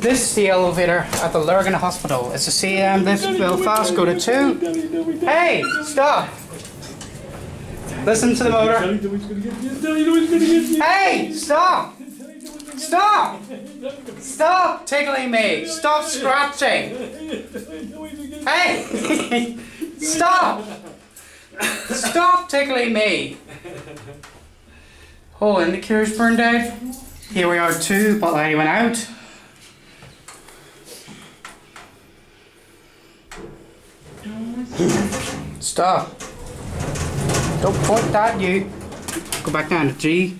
This is the elevator at the Lurgan Hospital. It's a CM, this Belfast, go to 2. Hey, stop! Listen to the motor. Hey, stop! Stop! Stop tickling me! Stop scratching! Hey! Stop! Stop tickling me! Oh, indicator's burned out. Here we are two, but I went out. Stop. Don't point that you. Go back down to G.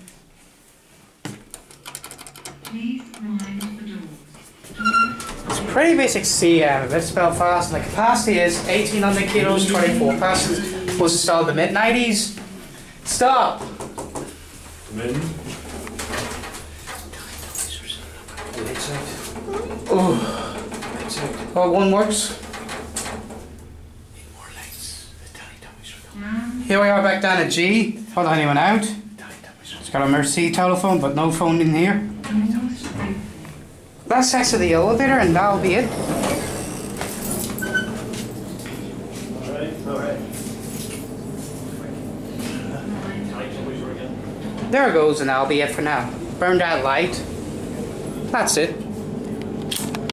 It's pretty basic CM. Let's uh, spell fast. The capacity is 1800 kilos, 24 passengers. Was installed in the mid 90s. Stop. Men. Oh. Oh, one works. Mm. Here we are back down at G. Hold on, anyone out? It's got a Mercy telephone, but no phone in here. Let's exit the elevator and that'll be it. There it goes, and that'll be it for now. Burn that light. That's it.